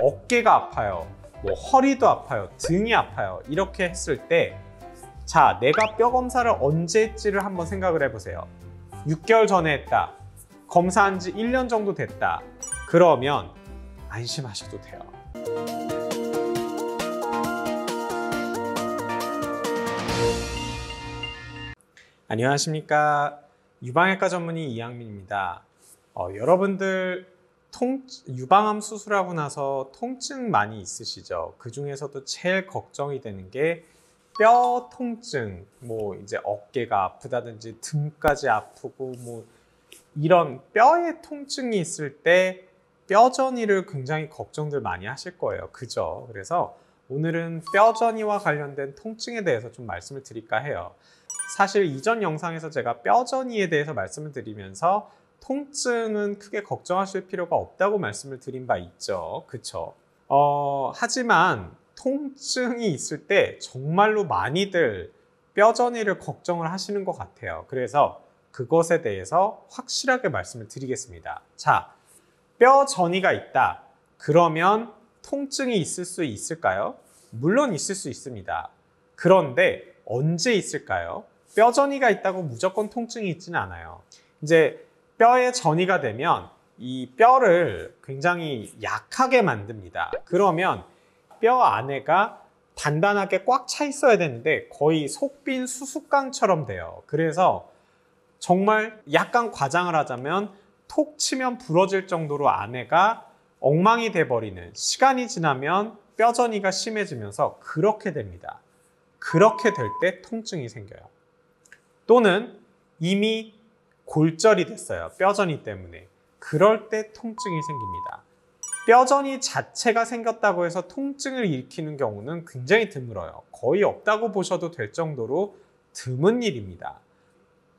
어깨가 아파요, 뭐 허리도 아파요, 등이 아파요 이렇게 했을 때 자, 내가 뼈 검사를 언제 했지를 한번 생각을 해보세요. 6개월 전에 했다. 검사한 지 1년 정도 됐다. 그러면 안심하셔도 돼요. 안녕하십니까. 유방외과 전문의 이양민입니다. 어, 여러분들 통, 유방암 수술하고 나서 통증 많이 있으시죠? 그 중에서도 제일 걱정이 되는 게 뼈 통증, 뭐 이제 어깨가 아프다든지 등까지 아프고 뭐 이런 뼈의 통증이 있을 때 뼈전이를 굉장히 걱정들 많이 하실 거예요. 그죠? 그래서 오늘은 뼈전이와 관련된 통증에 대해서 좀 말씀을 드릴까 해요. 사실 이전 영상에서 제가 뼈전이에 대해서 말씀을 드리면서 통증은 크게 걱정하실 필요가 없다고 말씀을 드린 바 있죠. 그쵸? 어, 하지만 통증이 있을 때 정말로 많이들 뼈전이를 걱정을 하시는 것 같아요. 그래서 그것에 대해서 확실하게 말씀을 드리겠습니다. 자, 뼈전이가 있다. 그러면 통증이 있을 수 있을까요? 물론 있을 수 있습니다. 그런데 언제 있을까요? 뼈전이가 있다고 무조건 통증이 있지는 않아요. 이제 뼈에 전이가 되면 이 뼈를 굉장히 약하게 만듭니다. 그러면 뼈 안에가 단단하게 꽉 차 있어야 되는데 거의 속 빈 수수깡처럼 돼요. 그래서 정말 약간 과장을 하자면 톡 치면 부러질 정도로 안에가 엉망이 돼버리는 시간이 지나면 뼈전이가 심해지면서 그렇게 됩니다. 그렇게 될 때 통증이 생겨요. 또는 이미 골절이 됐어요. 뼈전이 때문에. 그럴 때 통증이 생깁니다. 뼈전이 자체가 생겼다고 해서 통증을 일으키는 경우는 굉장히 드물어요. 거의 없다고 보셔도 될 정도로 드문 일입니다.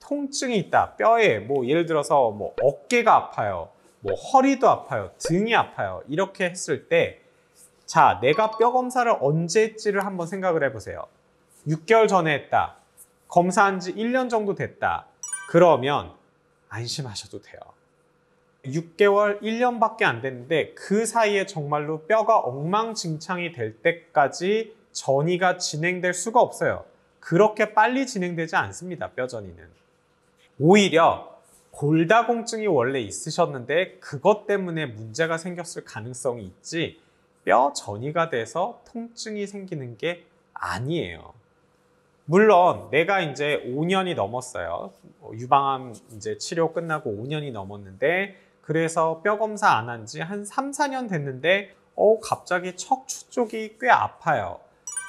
통증이 있다. 뼈에 뭐 예를 들어서 뭐 어깨가 아파요. 뭐 허리도 아파요. 등이 아파요. 이렇게 했을 때 자, 내가 뼈 검사를 언제 했지를 한번 생각을 해 보세요. 6개월 전에 했다. 검사한 지 1년 정도 됐다. 그러면 안심하셔도 돼요. 6개월, 1년밖에 안 됐는데 그 사이에 정말로 뼈가 엉망진창이 될 때까지 전이가 진행될 수가 없어요. 그렇게 빨리 진행되지 않습니다. 뼈전이는. 오히려 골다공증이 원래 있으셨는데 그것 때문에 문제가 생겼을 가능성이 있지 뼈 전이가 돼서 통증이 생기는 게 아니에요. 물론 내가 이제 5년이 넘었어요. 뭐 유방암 이제 치료 끝나고 5년이 넘었는데 그래서 뼈 검사 안 한 지 한 3, 4년 됐는데 어 갑자기 척추 쪽이 꽤 아파요.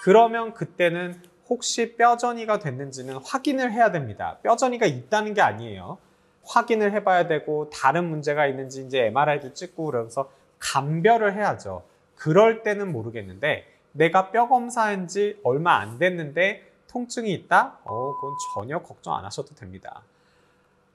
그러면 그때는 혹시 뼈전이가 됐는지는 확인을 해야 됩니다. 뼈전이가 있다는 게 아니에요. 확인을 해봐야 되고 다른 문제가 있는지 이제 MRI도 찍고 그러면서 감별을 해야죠. 그럴 때는 모르겠는데 내가 뼈 검사한 지 얼마 안 됐는데 통증이 있다? 어, 그건 전혀 걱정 안 하셔도 됩니다.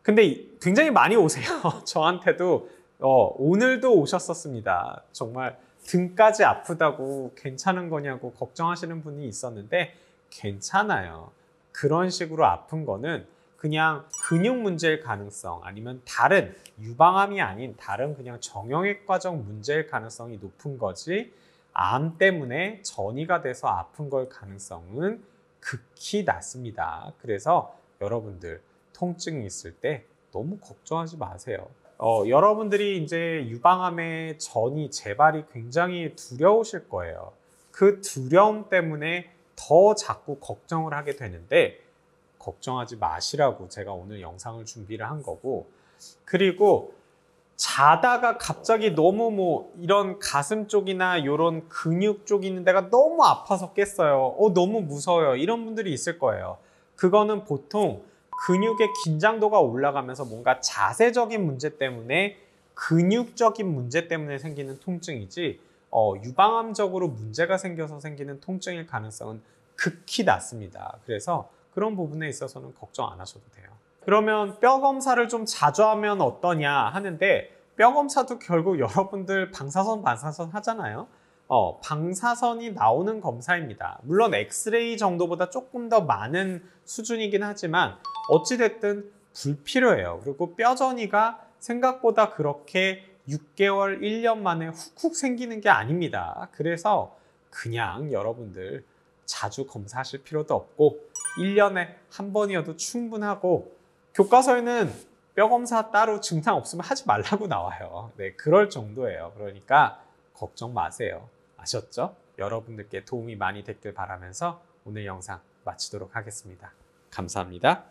근데 굉장히 많이 오세요. 저한테도 어, 오늘도 오셨었습니다. 정말 등까지 아프다고 괜찮은 거냐고 걱정하시는 분이 있었는데 괜찮아요. 그런 식으로 아픈 거는 그냥 근육 문제일 가능성 아니면 다른 유방암이 아닌 다른 그냥 정형외과적 문제일 가능성이 높은 거지 암 때문에 전이가 돼서 아픈 걸 가능성은 극히 낮습니다. 그래서 여러분들 통증이 있을 때 너무 걱정하지 마세요. 어, 여러분들이 이제 유방암의 전이 재발이 굉장히 두려우실 거예요. 그 두려움 때문에 더 자꾸 걱정을 하게 되는데 걱정하지 마시라고 제가 오늘 영상을 준비를 한 거고 그리고 자다가 갑자기 너무 뭐 이런 가슴 쪽이나 이런 근육 쪽 있는 데가 너무 아파서 깼어요. 어, 너무 무서워요. 이런 분들이 있을 거예요. 그거는 보통 근육의 긴장도가 올라가면서 뭔가 자세적인 문제 때문에 근육적인 문제 때문에 생기는 통증이지 어, 유방암적으로 문제가 생겨서 생기는 통증일 가능성은 극히 낮습니다. 그래서 그런 부분에 있어서는 걱정 안 하셔도 돼요. 그러면 뼈 검사를 좀 자주 하면 어떠냐 하는데 뼈 검사도 결국 여러분들 방사선 방사선 하잖아요. 어, 방사선이 나오는 검사입니다. 물론 엑스레이 정도보다 조금 더 많은 수준이긴 하지만 어찌됐든 불필요해요. 그리고 뼈 전이가 생각보다 그렇게 6개월, 1년 만에 훅훅 생기는 게 아닙니다. 그래서 그냥 여러분들 자주 검사하실 필요도 없고 1년에 한 번이어도 충분하고 교과서에는 뼈 검사 따로 증상 없으면 하지 말라고 나와요. 네, 그럴 정도예요. 그러니까 걱정 마세요. 아셨죠? 여러분들께 도움이 많이 됐길 바라면서 오늘 영상 마치도록 하겠습니다. 감사합니다.